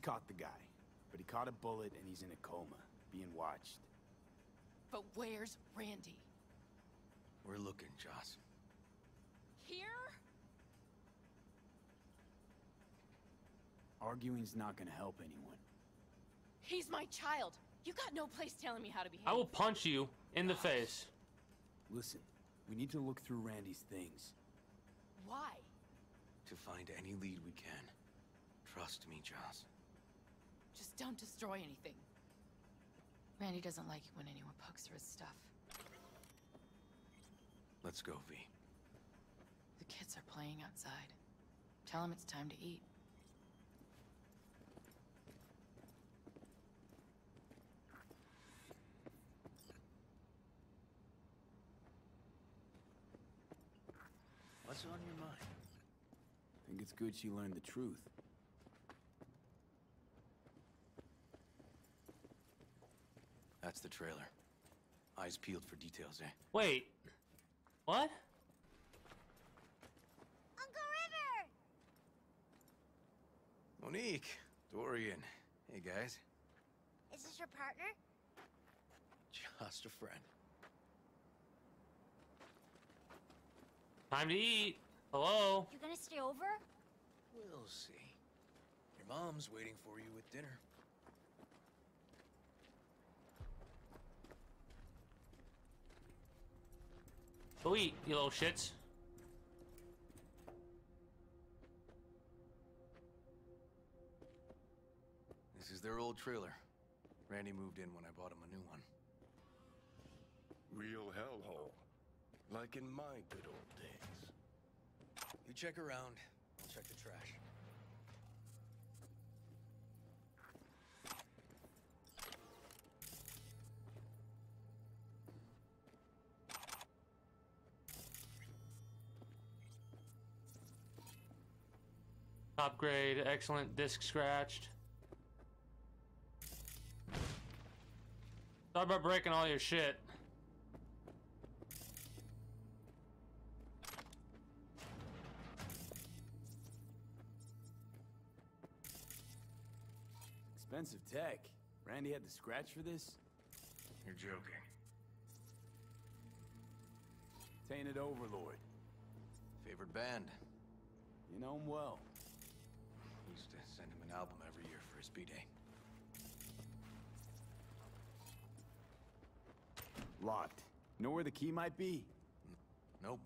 Just caught the guy. But he caught a bullet and he's in a coma, being watched. But where's Randy? We're looking, Joss. Here? Arguing's not gonna help anyone. He's my child. You got no place telling me how to behave. I will punch you in the face. Listen, we need to look through Randy's things. Why? To find any lead we can. Trust me, Joss. Just don't destroy anything. Randy doesn't like it when anyone pokes through his stuff. Let's go, V. The kids are playing outside. Tell them it's time to eat. What's on your mind? I Think it's good she learned the truth. That's the trailer. Eyes peeled for details, eh? Wait. What? Uncle River! Monique, Dorian. Hey, guys. Is this your partner? Just a friend. Time to eat. Hello? You gonna stay over? We'll see. Your mom's waiting for you with dinner. Go eat, you little shits. This is their old trailer. Randy moved in when I bought him a new one. Real hellhole. Like in my good old days. You check around, I'll check the trash. Top grade, excellent, disc scratched. Sorry about breaking all your shit. Expensive tech. Randy had to scratch for this? You're joking. Tainted Overlord. Favorite band? You know him well. Used to send him an album every year for his B-Day. Locked. Know where the key might be? Nope.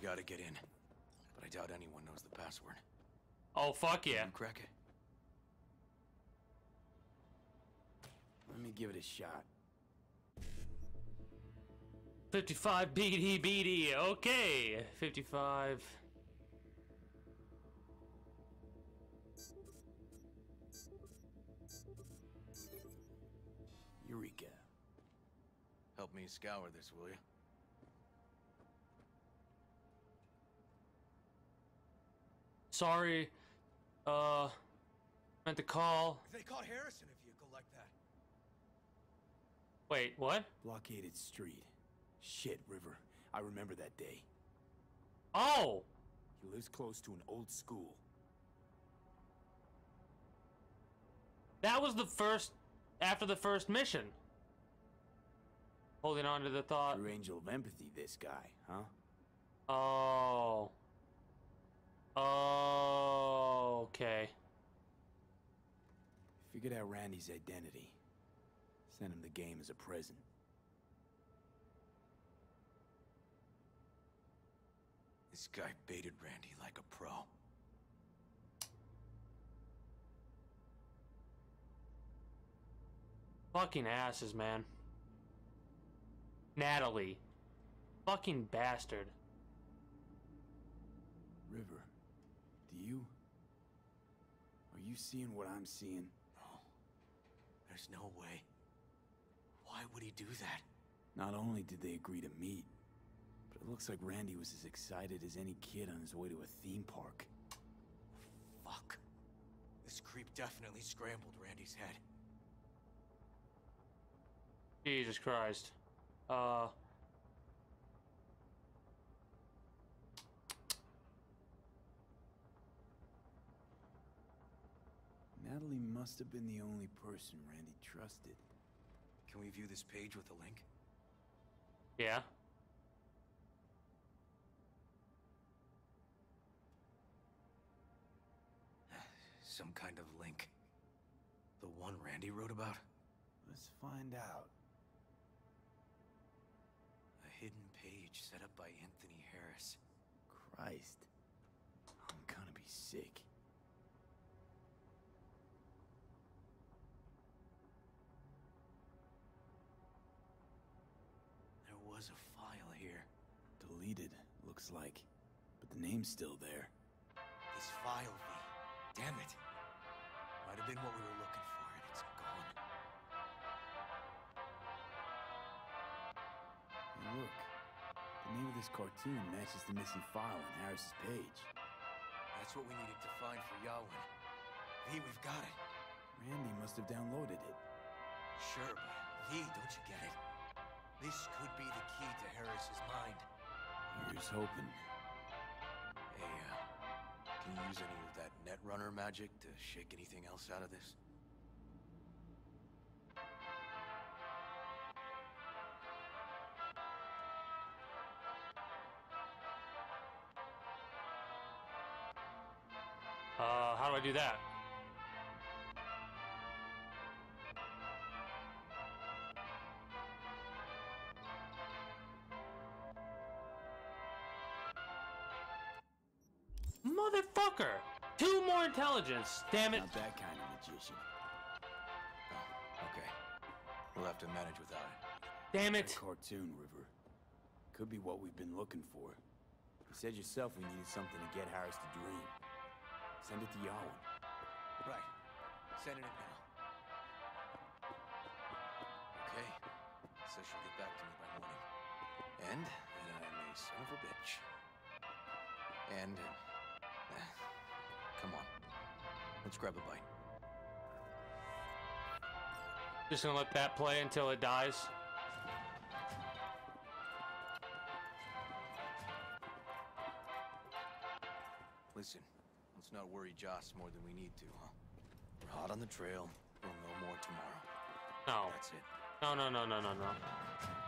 We gotta get in. But I doubt anyone knows the password. Oh, fuck yeah. Crack it? Let me give it a shot. 55 BD BD. Okay. 55. Eureka. Help me scour this, will you? Sorry. Uh, meant to call. They caught Harris in a vehicle like that. Wait, what? Blockaded street. Shit, River. I remember that day. Oh! He lives close to an old school. That was the first, after the first mission. Holding on to the thought. True angel of empathy, this guy, huh? Oh. Oh, okay. Figured out Randy's identity. Sent him the game as a present. This guy baited Randy like a pro. Fucking asses, man. Natalie. Fucking bastard. River, do you... Are you seeing what I'm seeing? No. There's no way. Why would he do that? Not only did they agree to meet, but it looks like Randy was as excited as any kid on his way to a theme park. Fuck. This creep definitely scrambled Randy's head. Jesus Christ. Uh... Natalie must have been the only person Randy trusted. Can we view this page with a link? Yeah. Some kind of link. The one Randy wrote about? Let's find out. A hidden page set up by Anthony Harris. Christ. I'm gonna be sick. There was a file here. Deleted, looks like. But the name's still there. This file. Damn it. Might have been what we were looking for, and it's gone. Look, the name of this cartoon matches the missing file on Harris's page. That's what we needed to find for Yawen. V, we've got it. Randy must have downloaded it. Sure, but V, don't you get it? This could be the key to Harris's mind. Here's hoping. Hey, uh, can you use any of that Netrunner magic to shake anything else out of this? Uh, how do I do that? Motherfucker! Two more intelligence. Damn it. Not that kind of magician. Oh, okay. We'll have to manage without it. Damn That it. cartoon, River. Could be what we've been looking for. You said yourself we needed something to get Harris to dream. Send it to Yawen. Right. Sending it now. Okay. Says she'll get back to me by morning. And that I'm a son of a bitch. And, uh, come on. Let's grab a bite. Just gonna let that play until it dies. Listen, let's not worry Joss more than we need to, huh? We're hot on the trail. We'll know more tomorrow. No. That's it. No, no, no, no, no, no.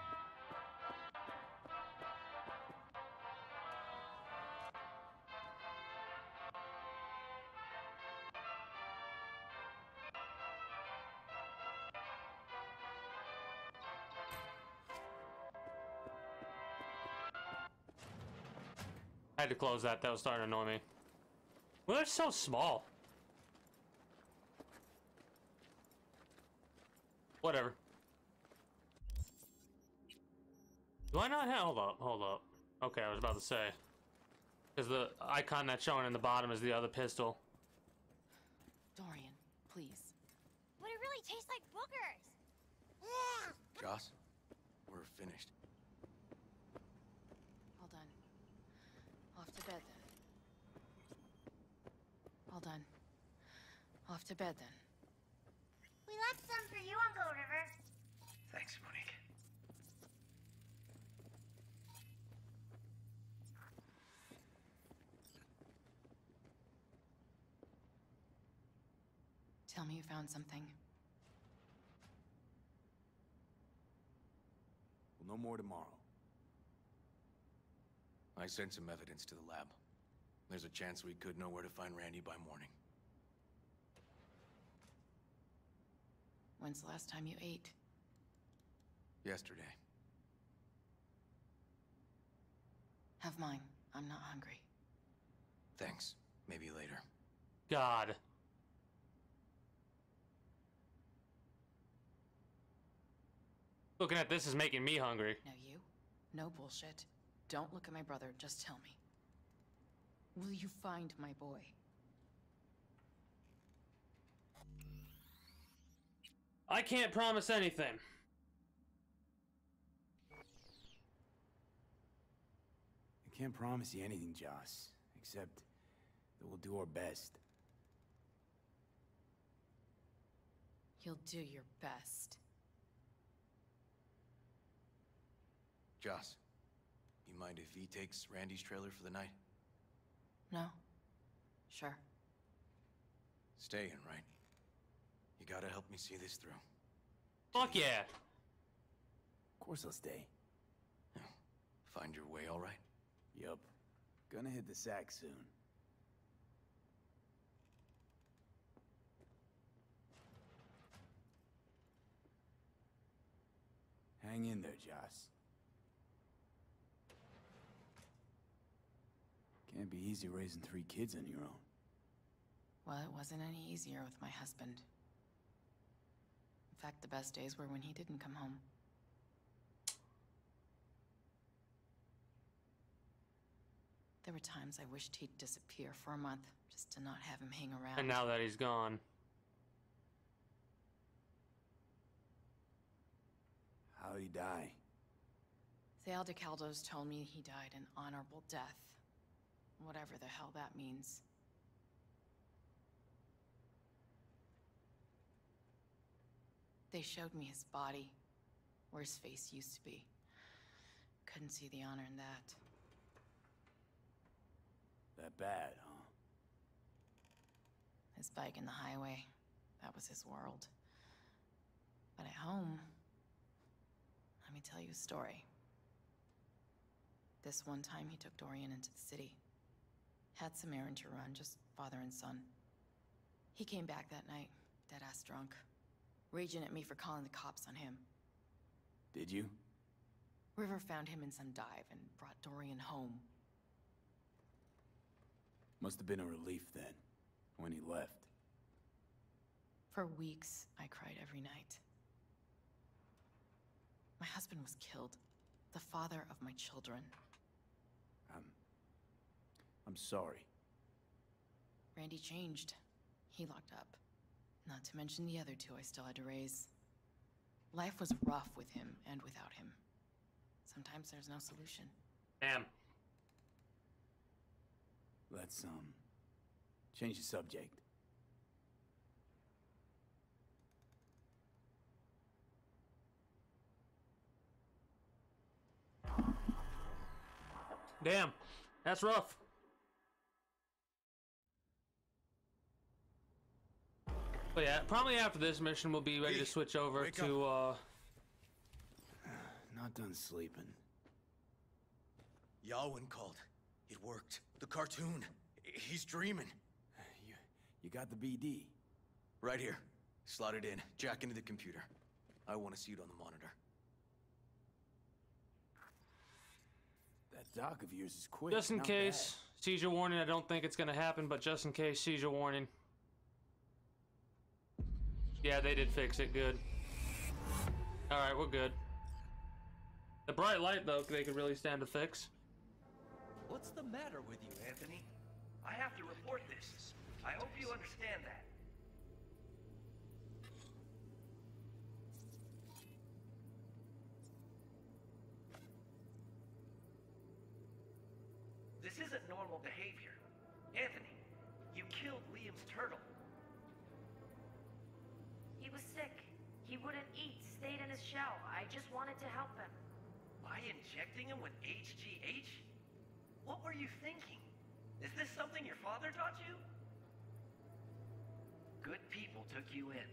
Had to close that. That was starting to annoy me. Well, they're so small. Whatever. Do I not have? Hold up, hold up. Okay, I was about to say. Because the icon that's showing in the bottom is the other pistol. Dorian, please. But it really tastes like boogers. Ugh. Joss, we're finished. All done. Off to bed then. All done. Off to bed then. We left some for you, Uncle River. Thanks, Monique. Tell me you found something. We'll know more tomorrow. I sent some evidence to the lab. There's a chance we could know where to find Randy by morning. When's the last time you ate? Yesterday. Have mine. I'm not hungry. Thanks. Maybe later. God. Looking at this is making me hungry. No, you? No bullshit. Don't look at my brother. Just tell me. Will you find my boy? I can't promise anything. I can't promise you anything, Joss, except that we'll do our best. You'll do your best. Joss, you mind if he takes Randy's trailer for the night? No? Sure. Staying, right? You gotta help me see this through. Fuck yeah. Of course I'll stay. Find your way, all right? Yup. Gonna hit the sack soon. Hang in there, Joss. Can't be easy raising three kids on your own. Well, it wasn't any easier with my husband. In fact, the best days were when he didn't come home. There were times I wished he'd disappear for a month, just to not have him hang around. And now that he's gone. How'd he die? The Aldecaldos told me he died an honorable death. Whatever the hell that means. They showed me his body, where his face used to be. Couldn't see the honor in that. That bad, huh? His bike in the highway, that was his world. But at home, let me tell you a story. This one time he took Dorian into the city. Had some errand to run, just father and son. He came back that night, dead-ass drunk. Raging at me for calling the cops on him. Did you? River found him in some dive and brought Dorian home. Must have been a relief then, when he left. For weeks, I cried every night. My husband was killed. The father of my children. I'm... I'm sorry. Randy changed. He locked up. Not to mention the other two I still had to raise. Life was rough with him and without him. Sometimes there's no solution. Damn. Let's, um... Change the subject. Damn. That's rough. But yeah, probably after this mission, we'll be ready to switch over wake to, uh... Not done sleeping. Yawen called. It worked. The cartoon. He's dreaming. You, you got the BD? Right here. Slot it in. Jack into the computer. I want to see it on the monitor. That doc of yours is quick. Just in not case, seizure warning. I don't think it's gonna happen, but just in case, seizure warning. Yeah, they did fix it. Good. All right, we're good. The bright light, though, they could really stand to fix. What's the matter with you, Anthony? I have to report this. I hope you understand that. This isn't normal behavior. Anthony, you killed Liam's turtle. Was sick. He wouldn't eat, stayed in his shell. I just wanted to help him. By injecting him with HGH? What were you thinking? Is this something your father taught you? Good people took you in,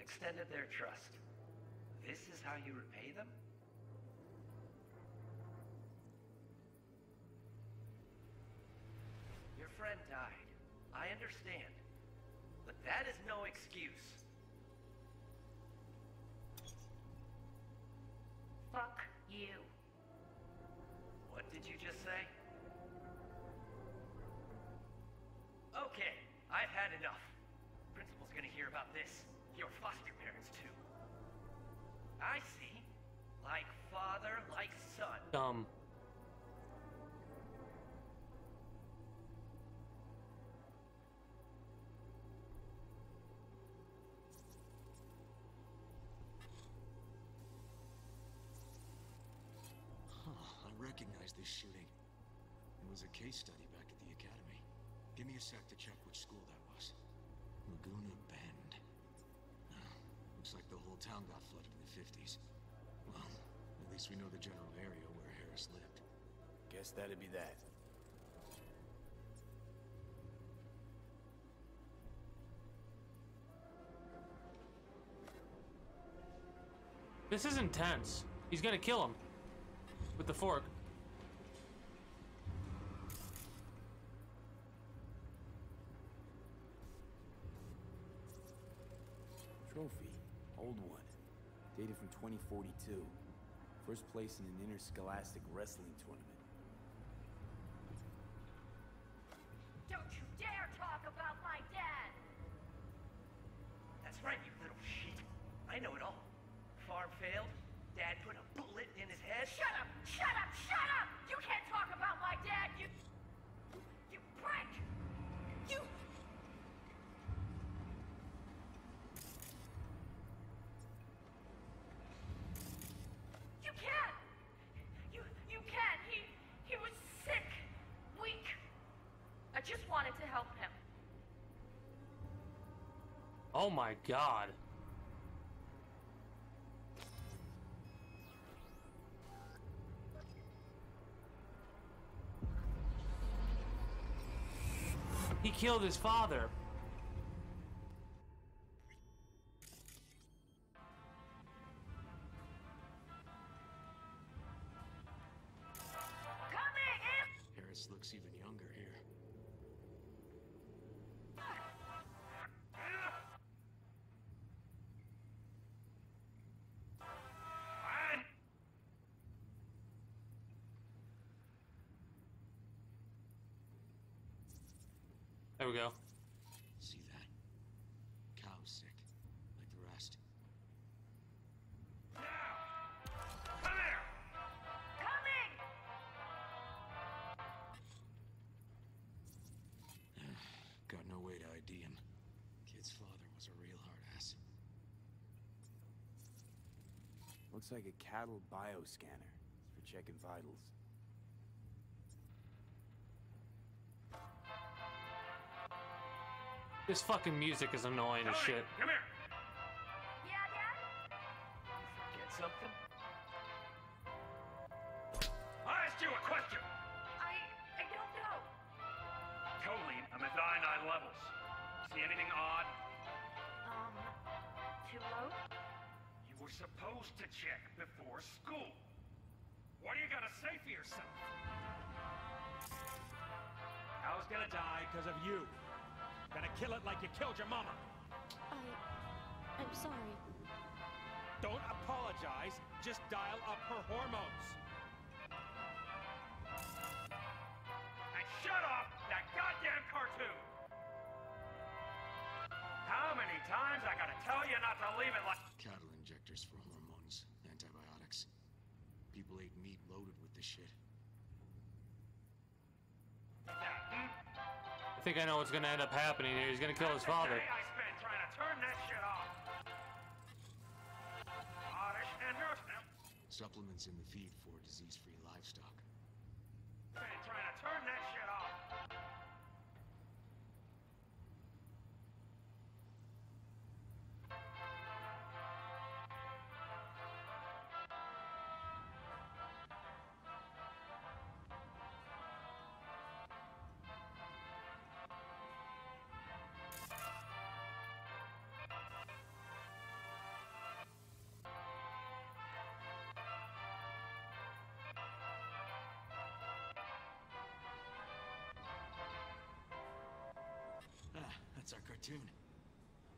extended their trust. This is how you repay them? Your friend died. I understand. But that is no excuse. I've had enough. Principal's gonna hear about this. Your foster parents, too. I see. Like father, like son. Dumb. Huh, I recognize this shooting. It was a case study Give me a sec to check which school that was. Laguna Bend. Looks like the whole town got flooded in the 50s. Well, at least we know the general area where Harris lived. Guess that'd be that. This is intense. He's gonna kill him. With the fork. 2042. First place in an interscholastic wrestling tournament. Don't you dare talk about my dad! That's right, you little shit. I know it all. Farm failed. Dad put a bullet in his head. Shut up! Shut up! Shut up! You can't talk about my dad, you... You prick! You... You can't! You... You can't! He... He was sick. Weak. I just wanted to help him. Oh my god. He killed his father. Coming in! Harris looks even younger There we go. See that? Cow's sick, like the rest. Now! Come here! Coming! Got no way to ID him. Kid's father was a real hard ass. Looks like a cattle bioscanner. It's for checking vitals. This fucking music is annoying as shit. Come here! Gotta tell you not to leave it like... Cattle injectors for hormones, antibiotics. People ate meat loaded with this shit. I think I know what's gonna end up happening here. He's gonna kill his father. day I spent trying to turn that shit off. Oddish and Supplements in the feed for disease-free livestock. Ah, that's our cartoon.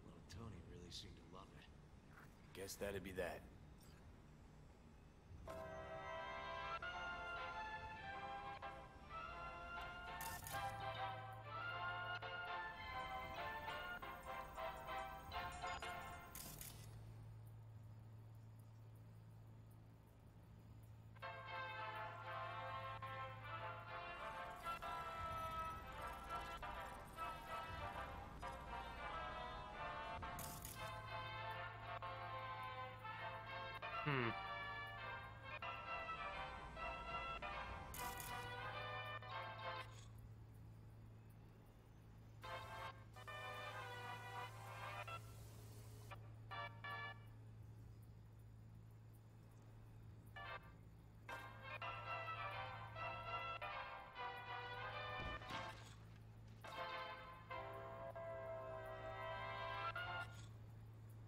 Little Tony really seemed to love it. Guess that'd be that. Hmm.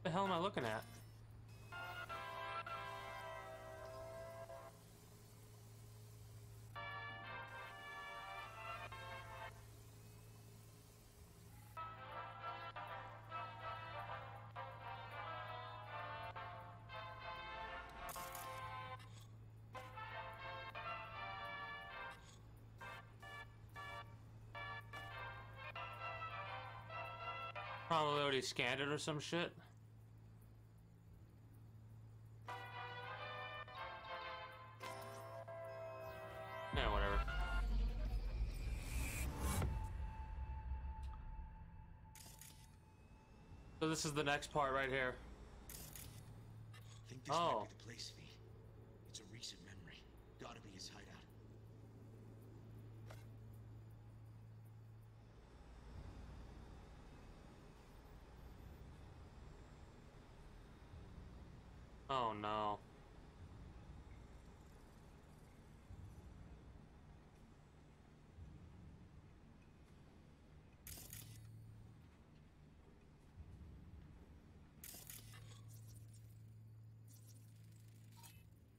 The hell am I looking at? Probably already scanned it or some shit. Yeah, whatever. So this is the next part right here. Think this Oh. might be oh. the place, V. It's a recent memory. Gotta be his hideout. Oh no.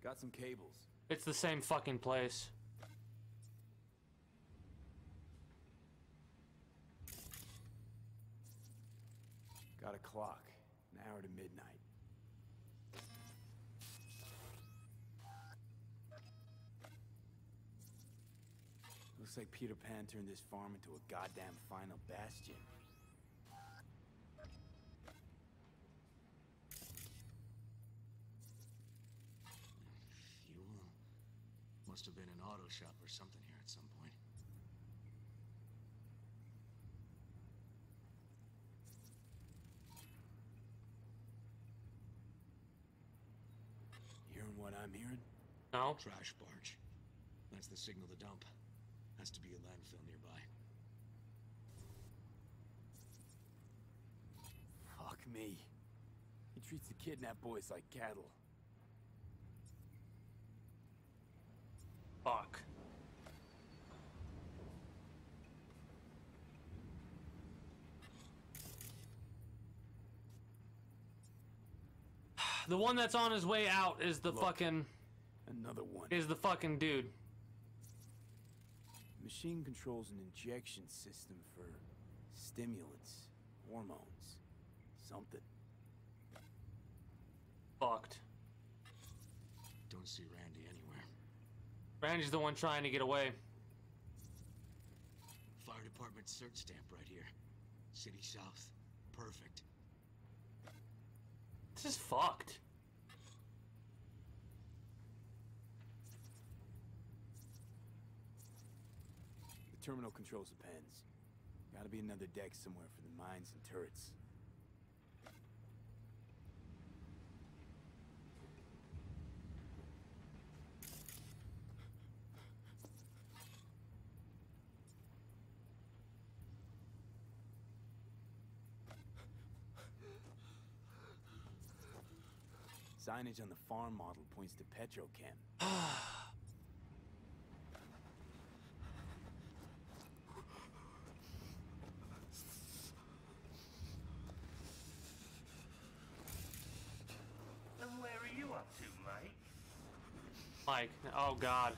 Got some cables. It's the same fucking place. Got a clock. An hour to midnight. Looks like Peter Pan turned this farm into a goddamn final bastion. Fuel. Uh, must have been an auto shop or something here at some point. Hearing what I'm hearing? No? Trash barge. That's the signal to dump. Has to be a landfill nearby. Fuck me. He treats the kidnapped boys like cattle. Fuck. The one that's on his way out is the Look. fucking Another one. is the fucking dude. Machine controls an injection system for stimulants, hormones, something. Fucked. Don't see Randy anywhere. Randy's the one trying to get away. Fire department search stamp right here. City South. Perfect. This is fucked. Terminal controls the pens. Gotta be another deck somewhere for the mines and turrets. Signage on the farm model points to Petrochem. Ah, And where are you up to, Mike? Mike, oh god.